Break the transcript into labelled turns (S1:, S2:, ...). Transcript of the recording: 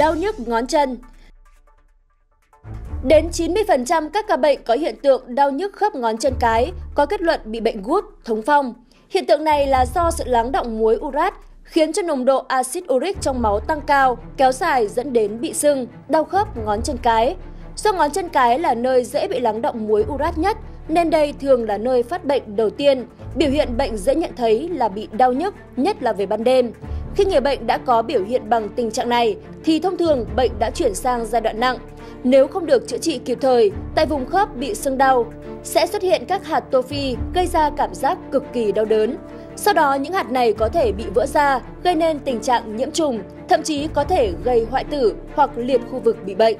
S1: đau nhức ngón chân. Đến 90% các ca bệnh có hiện tượng đau nhức khớp ngón chân cái có kết luận bị bệnh gút, thống phong. Hiện tượng này là do sự lắng động muối urat khiến cho nồng độ axit uric trong máu tăng cao, kéo dài dẫn đến bị sưng, đau khớp ngón chân cái. Do ngón chân cái là nơi dễ bị lắng động muối urat nhất, nên đây thường là nơi phát bệnh đầu tiên. Biểu hiện bệnh dễ nhận thấy là bị đau nhức, nhất là về ban đêm. Khi người bệnh đã có biểu hiện bằng tình trạng này, thì thông thường bệnh đã chuyển sang giai đoạn nặng. Nếu không được chữa trị kịp thời, tại vùng khớp bị sưng đau, sẽ xuất hiện các hạt tô phi gây ra cảm giác cực kỳ đau đớn. Sau đó những hạt này có thể bị vỡ ra, gây nên tình trạng nhiễm trùng, thậm chí có thể gây hoại tử hoặc liệt khu vực bị bệnh.